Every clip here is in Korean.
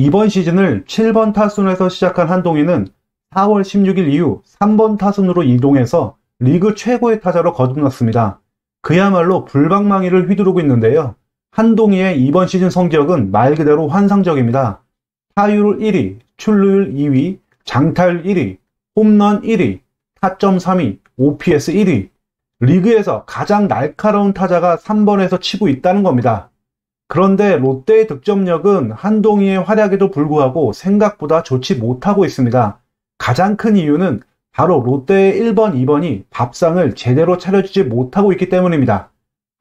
이번 시즌을 7번 타순에서 시작한 한동희는 4월 16일 이후 3번 타순으로 이동해서 리그 최고의 타자로 거듭났습니다. 그야말로 불방망이를 휘두르고 있는데요. 한동희의 이번 시즌 성적은 말 그대로 환상적입니다. 타율 1위, 출루율 2위, 장타율 1위, 홈런 1위, 타점 3위, OPS 1위. 리그에서 가장 날카로운 타자가 3번에서 치고 있다는 겁니다. 그런데 롯데의 득점력은 한동희의 활약에도 불구하고 생각보다 좋지 못하고 있습니다. 가장 큰 이유는 바로 롯데의 1번, 2번이 밥상을 제대로 차려주지 못하고 있기 때문입니다.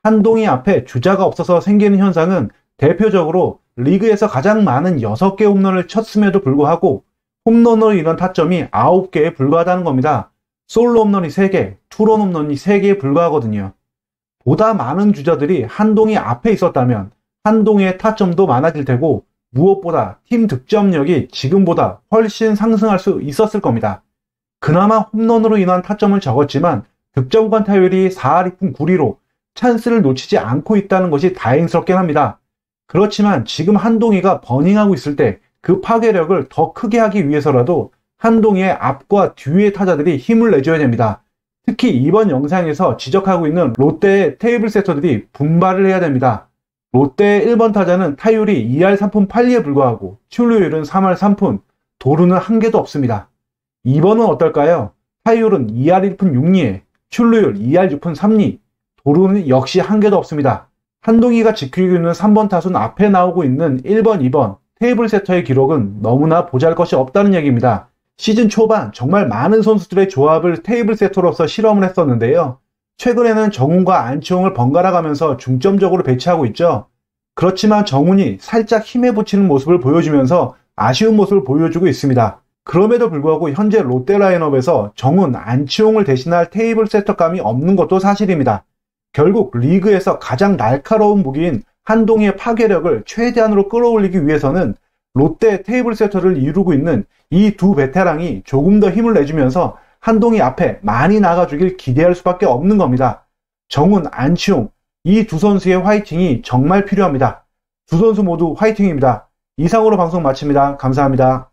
한동희 앞에 주자가 없어서 생기는 현상은 대표적으로 리그에서 가장 많은 6개 홈런을 쳤음에도 불구하고 홈런으로 인한 타점이 9개에 불과하다는 겁니다. 솔로 홈런이 3개, 투런 홈런이 3개에 불과하거든요. 보다 많은 주자들이 한동희 앞에 있었다면 한동희의 타점도 많아질 테고 무엇보다 팀 득점력이 지금보다 훨씬 상승할 수 있었을 겁니다. 그나마 홈런으로 인한 타점을 적었지만 득점권 타율이 4할 2푼 9리로 찬스를 놓치지 않고 있다는 것이 다행스럽긴 합니다. 그렇지만 지금 한동희가 버닝하고 있을 때 그 파괴력을 더 크게 하기 위해서라도 한동희의 앞과 뒤의 타자들이 힘을 내줘야 됩니다. 특히 이번 영상에서 지적하고 있는 롯데의 테이블 세터들이 분발을 해야 됩니다. 롯데의 1번 타자는 타율이 2할 3푼 8리에 불과하고 출루율은 3할 3푼, 도루는 한 개도 없습니다. 2번은 어떨까요? 타율은 2할 1푼 6리에 출루율 2할 6푼 3리, 도루는 역시 한 개도 없습니다. 한동희가 지키고 있는 3번 타순 앞에 나오고 있는 1번, 2번 테이블 세터의 기록은 너무나 보잘 것이 없다는 얘기입니다. 시즌 초반 정말 많은 선수들의 조합을 테이블 세터로서 실험을 했었는데요. 최근에는 정훈과 안치홍을 번갈아 가면서 중점적으로 배치하고 있죠. 그렇지만 정훈이 살짝 힘에 붙이는 모습을 보여주면서 아쉬운 모습을 보여주고 있습니다. 그럼에도 불구하고 현재 롯데 라인업에서 정훈, 안치홍을 대신할 테이블 세터감이 없는 것도 사실입니다. 결국 리그에서 가장 날카로운 무기인 한동희의 파괴력을 최대한으로 끌어올리기 위해서는 롯데 테이블 세터를 이루고 있는 이 두 베테랑이 조금 더 힘을 내주면서 한동희 앞에 많이 나가주길 기대할 수밖에 없는 겁니다. 정훈, 안치홍 이 두 선수의 화이팅이 정말 필요합니다. 두 선수 모두 화이팅입니다. 이상으로 방송 마칩니다. 감사합니다.